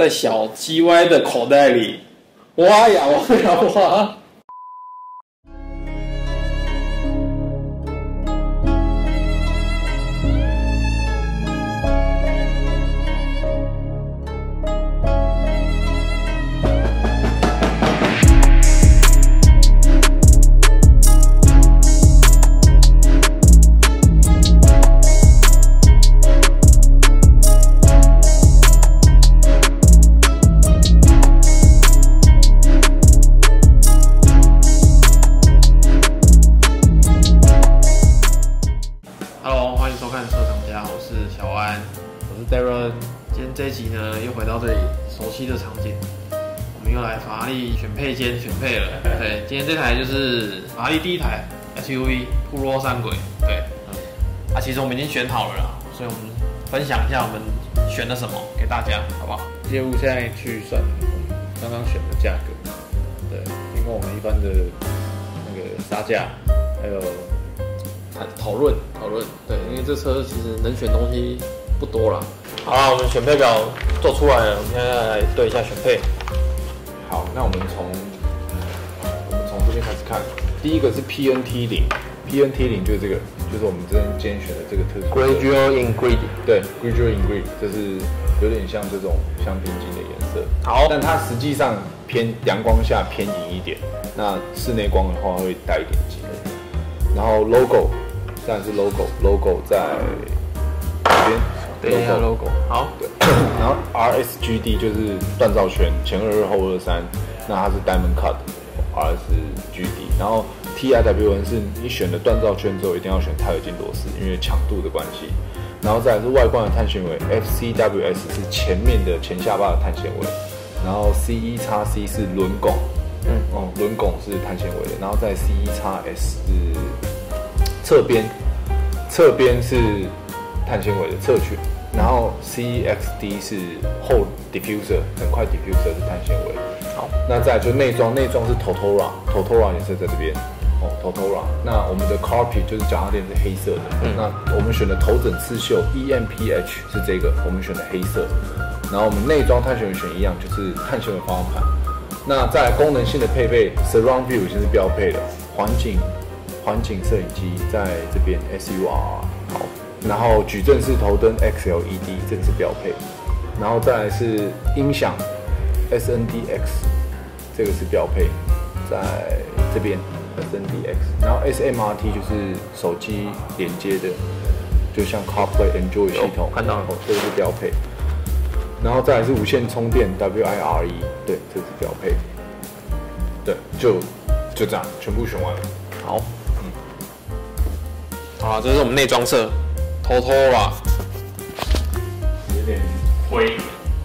在小 G Y 的口袋里挖呀挖呀挖。今天这一集呢，又回到这里熟悉的场景，我们又来法拉利选配间选配了。对，今天这台就是法拉利第一台 SUV 酷罗三轨。对，啊，其实我们已经选好了啦，所以我们分享一下我们选了什么给大家，好不好？业务现在去算我们刚刚选的价格，对，经过我们一般的那个杀价，还有谈讨论讨论，对，因为这车其实能选东西不多啦。好啦，我们选配表做出来了，我们现在来对一下选配。好，那我们从我们从这边开始看，第一个是 PNT 零，PNT 零就是这个，就是我们今天今天选的这个特殊 Gradual ingredient，对 Gradual Ingredient，这是有点像这种香槟金的颜色，好。但它实际上偏阳光下偏银一点，那室内光的话会带一点金。然后 logo，再来是 logo，logo 在这边对一下 logo，好，对，然后 RSGD 就是锻造圈，前二二后二三，那它是 Diamond Cut RSGD，然后 TIWN 是你选了锻造圈之后一定要选钛合金螺丝，因为强度的关系。然后再来是外观的碳纤维，FCWS 是前面的前下巴的碳纤维，然后 CE 叉 C 是轮拱，嗯。哦，轮拱是碳纤维的，然后在 CE 叉 S 是侧边，侧边是碳纤维的侧裙，然后 CXD 是后 diffuser，很快 diffuser 是碳纤维。好，那再来就内装，内装是 Totora，Totora 颜色在这边，哦，Totora。那我们的 carpet 就是脚踏垫是黑色的，那我们选的头枕刺绣 EMPH 是这个，我们选的黑色。然后我们内装碳纤维选一样，就是碳纤维方向盘。那再来功能性的配备，Surround View 已经是标配了，环境环境摄影机在这边 SUR 好，然后矩阵式头灯 XLED 这个是标配，然后再来是音响 SNDX 这个是标配，在这边 SNDX，然后 SMRT 就是手机连接的，就像 CarPlay Enjoy 系统，看到了。哦，这个是标配，然后再来是无线充电 WIRE，对，这是标配，对，就就这样，全部选完了。好，好了，这是我们内装色，Totora 有点灰，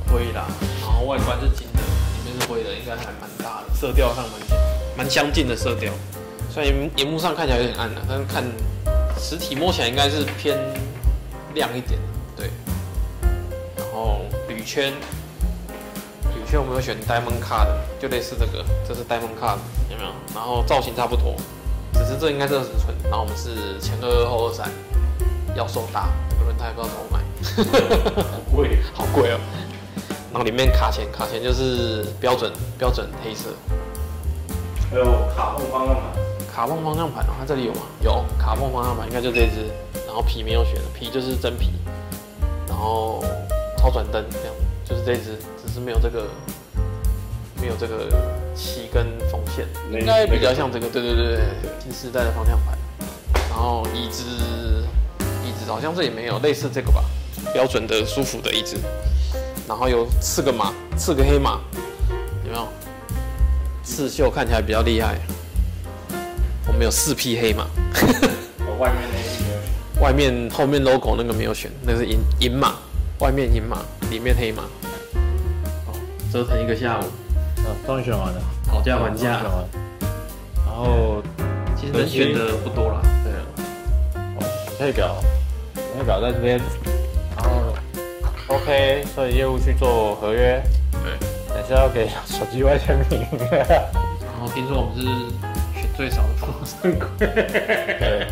灰啦，然后外观是金的，里面是灰的，应该还蛮大的，色调上蛮蛮相近的色调。虽然荧荧幕上看起来有点暗了，但是看实体摸起来应该是偏亮一点，对。然后铝圈，铝圈我们有选 Diamond Cut 的，就类似这个，这是 Diamond Cut，有没有？然后造型差不多，只是这应该是二十寸，然后我们是前二二后二三，要收大，这个轮胎不知道怎么买。好贵，好贵哦。然后里面卡钳，卡钳就是标准标准黑色。还有卡缝方向盘，卡缝方向盘哦，它这里有吗？有，卡缝方向盘应该就这只，然后皮没有选，皮就是真皮，然后超转灯这样，就是这只，只是没有这个没有这个漆跟缝线，那应该比较像这个，对对对对，新时代的方向盘。然后椅子椅子好像这里没有，类似这个吧，标准的舒服的椅子。然后有四个马，四个黑马，有没有？刺绣看起来比较厉害。我们有四匹黑马，外面那一没有选。外面后面 logo 那个没有选，那是银银马，外面银马，里面黑马。哦，折腾一个下午，啊，终于选完了，讨价还价选。完。然后其实能选的不多了。对啊，选配表，选配表在这边，然后 OK，所以业务去做合约，对。等一下要给手机外签名。然后听说我们是选最少的富山贵，对，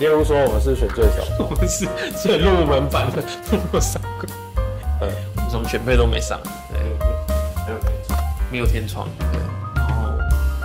业务说我们是选最少，我们是最入门版的富山贵。嗯，我们什么全配都没上。对，没有天窗，没有天窗，对，然后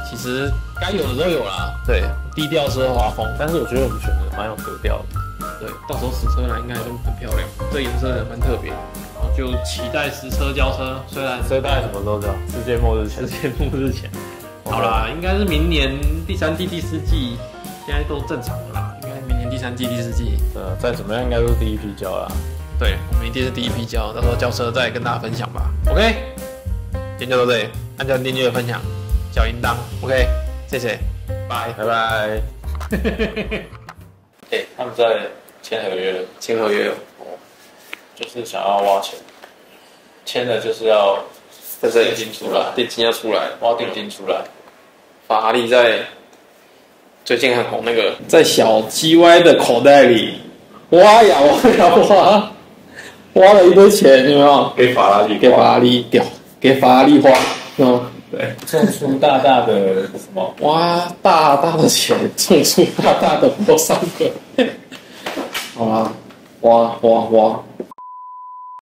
其实该有的都有啦，对，低调奢华风，但是我觉得我们选的蛮有格调的。对，到时候实车来应该都很漂亮，这颜色蛮特别，然后就期待实车交车，虽然所以大概什么时候交，世界末日前。世界末日前，好啦，应该是明年第三季、第四季，现在都正常的啦，应该明年第三季、第四季，呃，再怎么样应该都是第一批交啦。对，我们一定是第一批交，到时候交车再跟大家分享吧。OK，今天就到这里，按照订阅、分享、小铃铛，OK，谢谢，拜。拜拜。哎、他们在签合约了，签合约，就是想要挖钱，签了就是要在这定金出来，定金要出来，挖定金出来。法拉利在最近很红那个，在小 G Y 的口袋里挖呀挖呀挖，挖了一堆钱，有没有？给法拉利给法拉利屌，给法拉利花，嗯，对，种出大大的什么？挖大大的钱，种出大大的波桑格，好啦，挖挖挖。